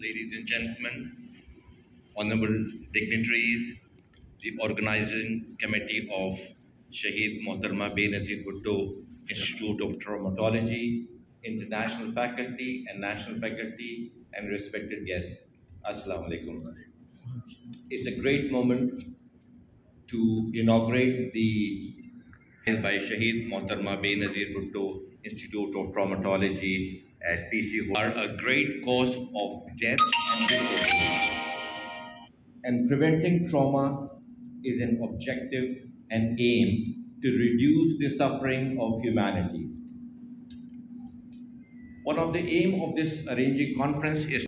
ladies and gentlemen, honorable dignitaries, the organizing committee of Shaheed Mohtarma Benazir Bhutto Institute of Traumatology, international faculty and national faculty, and respected guests. Assalamu alaikum. It's a great moment to inaugurate the by Shaheed Mohtarma Benazir Bhutto Institute of Traumatology at PC are a great cause of death and disability. And preventing trauma is an objective and aim to reduce the suffering of humanity. One of the aim of this arranging conference is